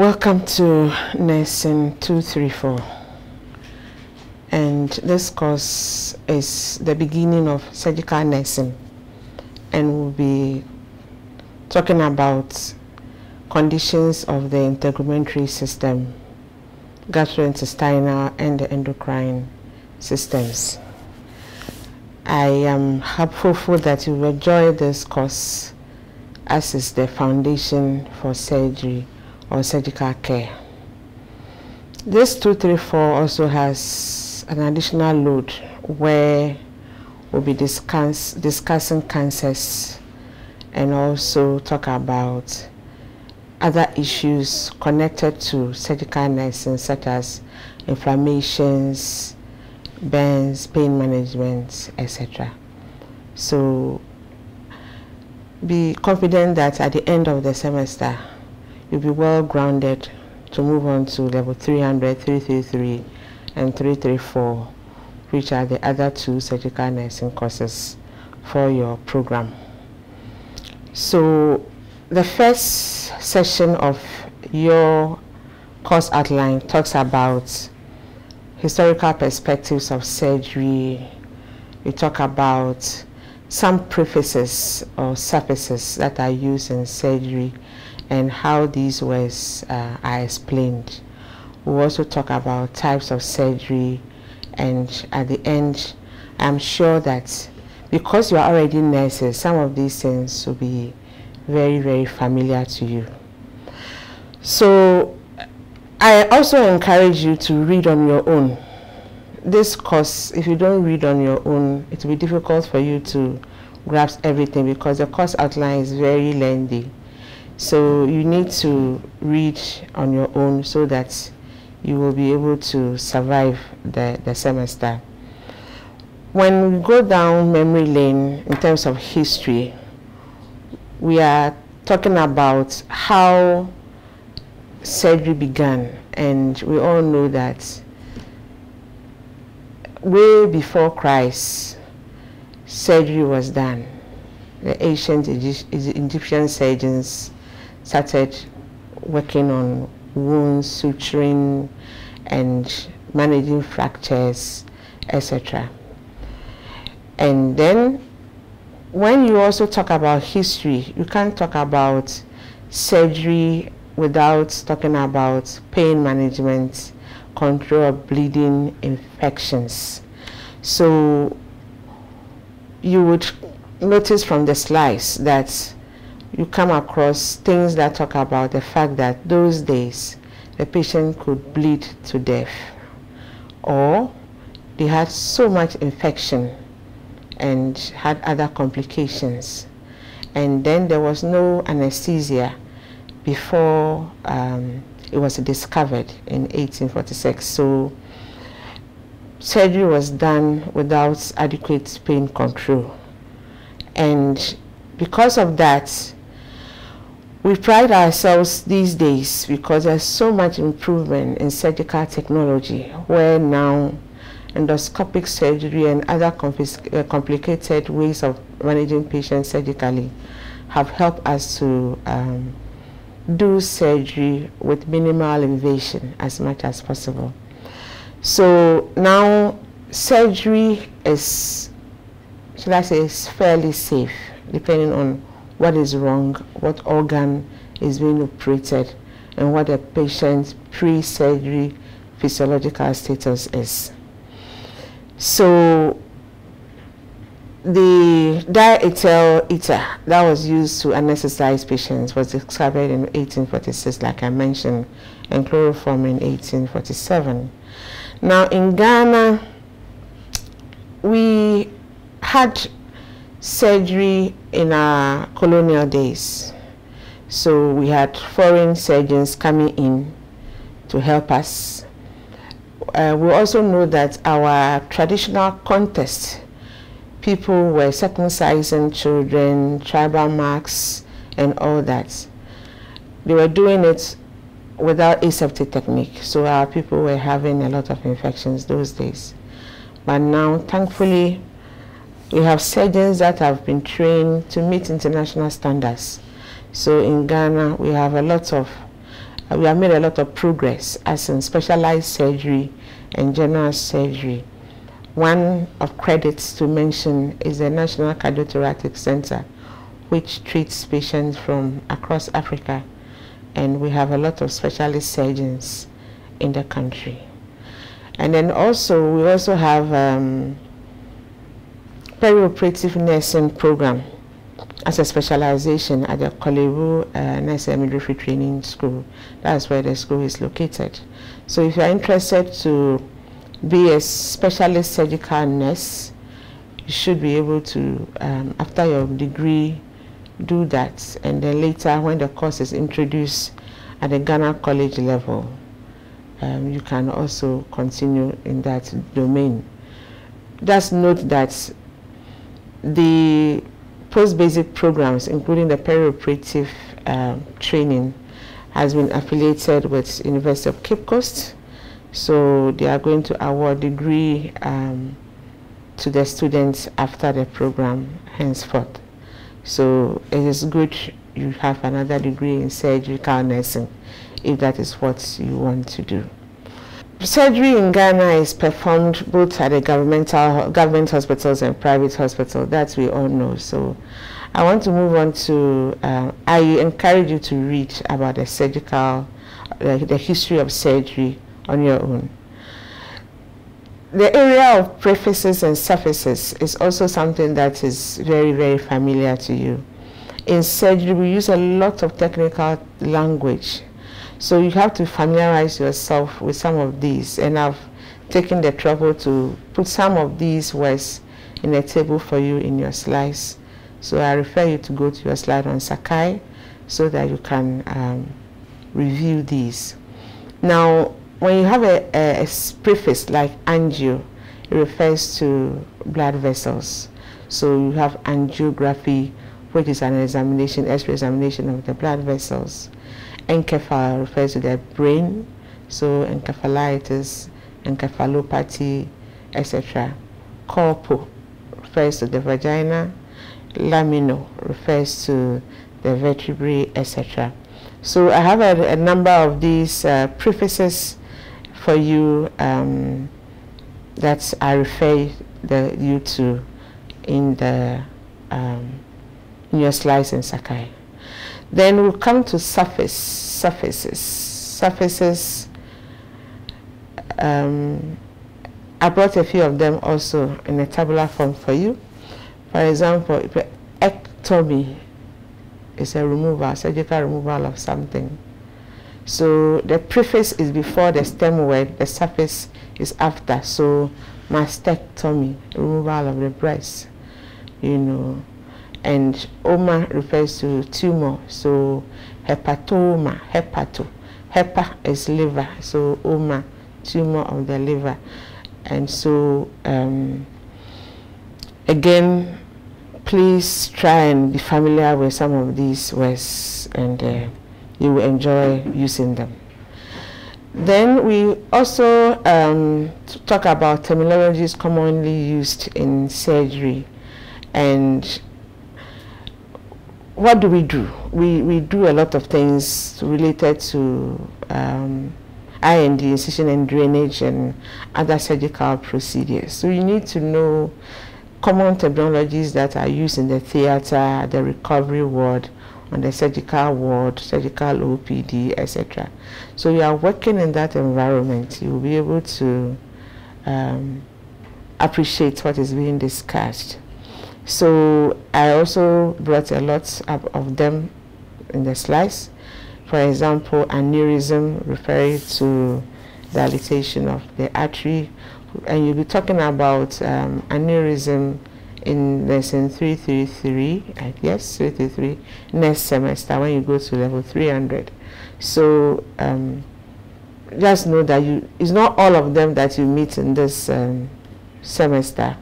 Welcome to Nursing 234. And this course is the beginning of surgical nursing. And we'll be talking about conditions of the integumentary system, gastrointestinal and the endocrine systems. I am hopeful that you will enjoy this course as is the foundation for surgery or surgical care. This 234 also has an additional load where we'll be discuss, discussing cancers and also talk about other issues connected to surgical nursing such as inflammations, burns, pain management, etc. So be confident that at the end of the semester you'll be well grounded to move on to level 300, 333 and 334 which are the other two surgical nursing courses for your program. So the first session of your course outline talks about historical perspectives of surgery. We talk about some prefaces or surfaces that are used in surgery and how these words uh, are explained. We'll also talk about types of surgery and at the end I'm sure that because you are already nurses, some of these things will be very, very familiar to you. So I also encourage you to read on your own. This course, if you don't read on your own, it will be difficult for you to grasp everything because the course outline is very lengthy. So you need to read on your own so that you will be able to survive the, the semester. When we go down memory lane in terms of history, we are talking about how surgery began and we all know that way before Christ surgery was done the ancient Egyptian surgeons started working on wounds suturing and managing fractures etc and then when you also talk about history, you can't talk about surgery without talking about pain management, control of bleeding, infections. So you would notice from the slides that you come across things that talk about the fact that those days the patient could bleed to death or they had so much infection and had other complications. And then there was no anesthesia before um, it was discovered in 1846. So surgery was done without adequate pain control. And because of that, we pride ourselves these days because there's so much improvement in surgical technology where now endoscopic surgery and other uh, complicated ways of managing patients surgically have helped us to um, do surgery with minimal invasion as much as possible. So now surgery is, should I say, is fairly safe depending on what is wrong, what organ is being operated, and what the patient's pre-surgery physiological status is. So the diethyl ether that was used to anesthetize patients was discovered in 1846, like I mentioned, and chloroform in 1847. Now in Ghana, we had surgery in our colonial days. So we had foreign surgeons coming in to help us uh, we also know that our traditional context, people were circumcising children, tribal marks, and all that. They were doing it without aseptic technique, so our people were having a lot of infections those days. But now, thankfully, we have surgeons that have been trained to meet international standards. So in Ghana, we have a lot of uh, we have made a lot of progress as in specialized surgery and general surgery. One of credits to mention is the National Cardiothoracic Center, which treats patients from across Africa. And we have a lot of specialist surgeons in the country. And then also, we also have um, perioperative nursing program as a specialization at the Korle Bu uh, Nurse and Midwifery Training School. That's where the school is located. So if you're interested to be a specialist surgical nurse, you should be able to, um, after your degree, do that. And then later, when the course is introduced at the Ghana College level, um, you can also continue in that domain. Just note that the post-basic programs, including the perioperative um, training, has been affiliated with University of Cape Coast. So they are going to award degree um, to the students after the program henceforth. So it is good you have another degree in surgical nursing if that is what you want to do. Surgery in Ghana is performed both at the governmental government hospitals and private hospitals. That we all know. So, I want to move on to. Uh, I encourage you to read about the surgical, uh, the history of surgery on your own. The area of prefaces and surfaces is also something that is very, very familiar to you. In surgery, we use a lot of technical language so you have to familiarize yourself with some of these and I've taken the trouble to put some of these words in a table for you in your slides. So I refer you to go to your slide on Sakai so that you can um, review these. Now, when you have a, a, preface like angio, it refers to blood vessels. So you have angiography, which is an examination, X-ray examination of the blood vessels. Encephal refers to the brain, so encephalitis, encephalopathy, etc. Colpo refers to the vagina. Lamino refers to the vertebrae, etc. So I have a, a number of these uh, prefaces for you um, that I refer the, you to in the um, in your slides in Sakai. Then we'll come to surface, surfaces. Surfaces, um, I brought a few of them also in a tabular form for you. For example, ectomy is a removal, surgical removal of something. So the preface is before the stem word, the surface is after. So mastectomy, removal of the breast, you know and oma refers to tumor so hepatoma hepato hepa is liver so oma tumor of the liver. And so um, again please try and be familiar with some of these words and uh, you will enjoy using them. Then we also um, talk about terminologies commonly used in surgery. And what do we do? We, we do a lot of things related to um, I&D, incision and drainage and other surgical procedures. So you need to know common terminologies that are used in the theater, the recovery ward, on the surgical ward, surgical OPD, etc. So you are working in that environment, you will be able to um, appreciate what is being discussed. So I also brought a lot of them in the slides. For example, aneurysm referring to dilatation of the artery. And you'll be talking about um, aneurysm in lesson 333, I guess, 333, next semester when you go to level 300. So um, just know that you, it's not all of them that you meet in this um, semester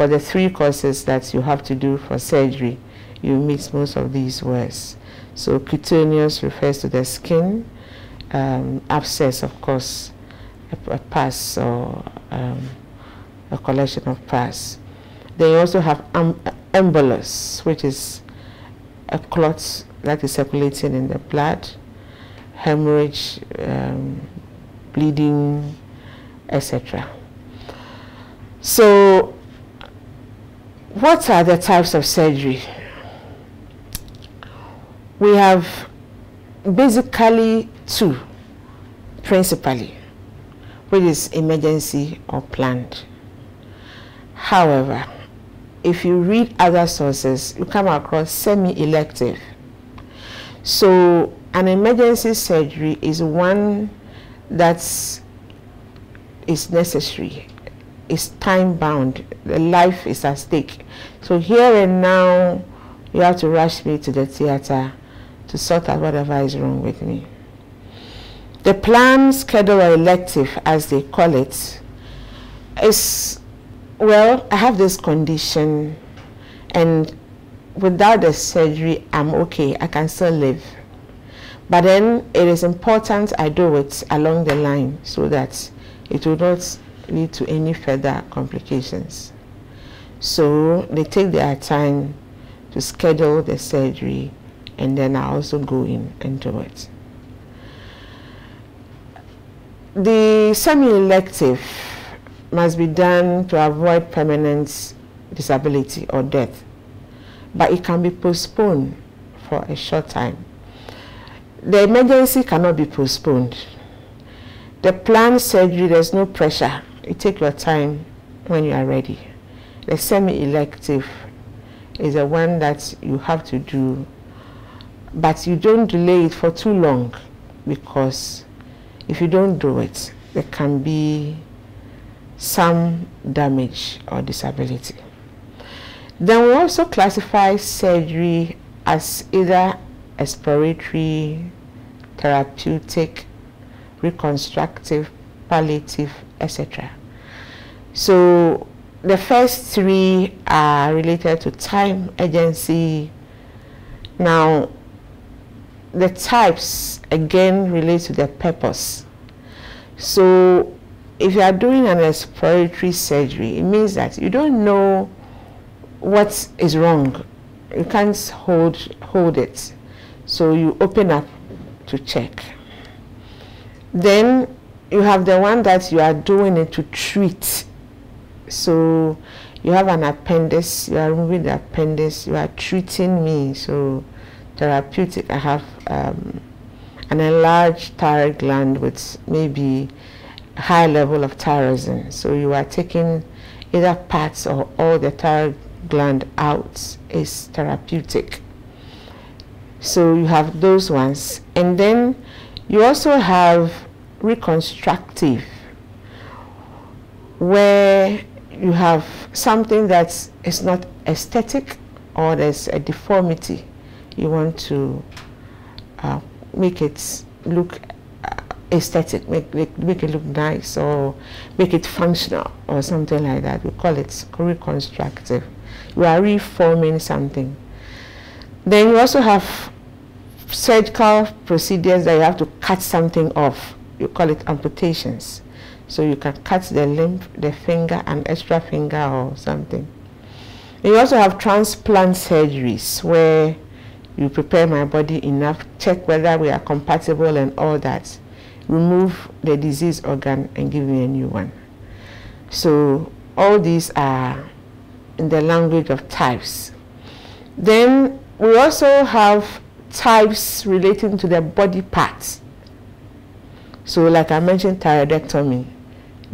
for the three courses that you have to do for surgery, you meet most of these words. So cutaneous refers to the skin, um, abscess, of course, a, a pus or um, a collection of pus. They also have um, embolus, which is a clot that is circulating in the blood. hemorrhage, um, bleeding, etc. So, what are the types of surgery? We have basically two, principally, which is emergency or planned. However, if you read other sources, you come across semi-elective. So an emergency surgery is one that is necessary. It's time bound. The life is at stake. So here and now, you have to rush me to the theater to sort out whatever is wrong with me. The plan schedule or elective, as they call it, is well, I have this condition, and without the surgery, I'm okay. I can still live. But then it is important I do it along the line so that it will not lead to any further complications. So they take their time to schedule the surgery and then I also go in and do it. The semi-elective must be done to avoid permanent disability or death, but it can be postponed for a short time. The emergency cannot be postponed. The planned surgery, there's no pressure. You take your time when you are ready. The semi-elective is the one that you have to do, but you don't delay it for too long because if you don't do it, there can be some damage or disability. Then we also classify surgery as either exploratory, therapeutic, reconstructive, palliative, etc. So the first three are related to time, agency. Now, the types again relate to the purpose. So if you are doing an exploratory surgery, it means that you don't know what is wrong. You can't hold, hold it. So you open up to check. Then you have the one that you are doing it to treat. So you have an appendix, you are removing the appendix, you are treating me. So therapeutic, I have um, an enlarged thyroid gland with maybe high level of thyroxine. So you are taking either parts or all the thyroid gland out is therapeutic. So you have those ones. And then you also have reconstructive, where you have something that is not aesthetic or there's a deformity. You want to uh, make it look aesthetic, make, make, make it look nice or make it functional or something like that. We call it reconstructive. You are reforming something. Then you also have surgical procedures that you have to cut something off. You call it amputations. So you can cut the limb, the finger, an extra finger or something. you also have transplant surgeries where you prepare my body enough, check whether we are compatible and all that remove the diseased organ and give me a new one. So all these are in the language of types. Then we also have types relating to the body parts. So like I mentioned thyroidectomy,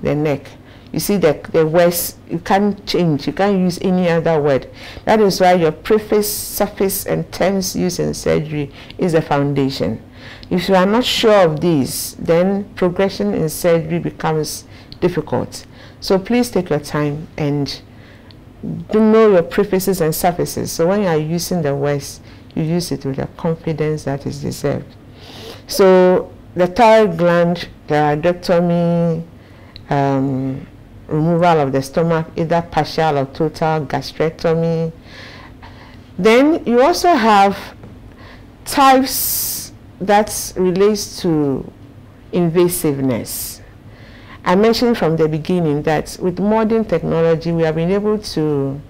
the neck. You see the, the words, you can't change, you can't use any other word. That is why your preface, suffix, and terms used in surgery is the foundation. If you are not sure of these, then progression in surgery becomes difficult. So please take your time and do know your prefaces and suffixes. So when you are using the words, you use it with the confidence that is deserved. So the thyroid gland, the thyroidectomy, um, removal of the stomach, either partial or total gastrectomy. Then you also have types that relates to invasiveness. I mentioned from the beginning that with modern technology, we have been able to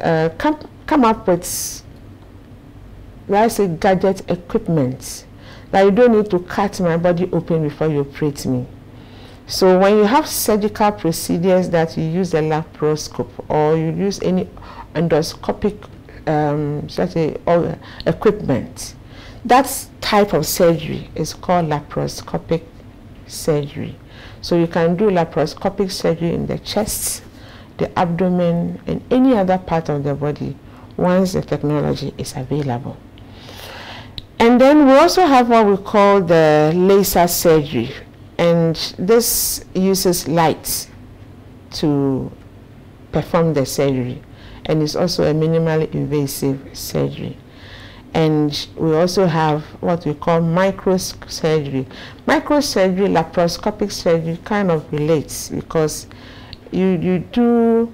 uh, come, come up with, I say, gadget equipment that you don't need to cut my body open before you operate me. So when you have surgical procedures that you use a laparoscope or you use any endoscopic um, a, or equipment, that type of surgery is called laparoscopic surgery. So you can do laparoscopic surgery in the chest, the abdomen, and any other part of the body once the technology is available. And then we also have what we call the laser surgery. And this uses light to perform the surgery. And it's also a minimally invasive surgery. And we also have what we call microsurgery. Microsurgery, laparoscopic surgery kind of relates because you, you do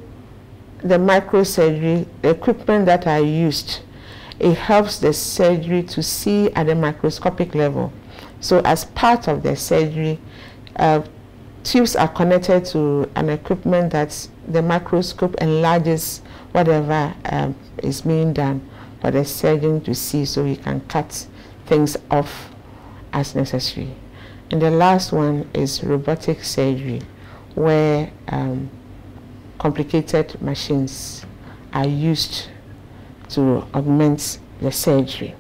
the microsurgery, the equipment that are used, it helps the surgery to see at the microscopic level. So as part of the surgery, uh, tubes are connected to an equipment that the microscope enlarges whatever um, is being done for the surgeon to see so he can cut things off as necessary. And the last one is robotic surgery where um, complicated machines are used to augment the surgery.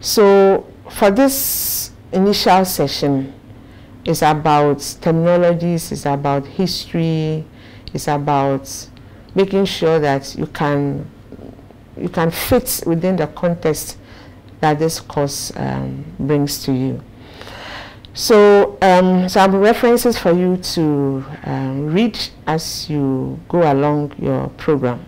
So for this initial session, is about terminologies, it's about history, it's about making sure that you can you can fit within the context that this course um, brings to you. So um, some references for you to um, read as you go along your program.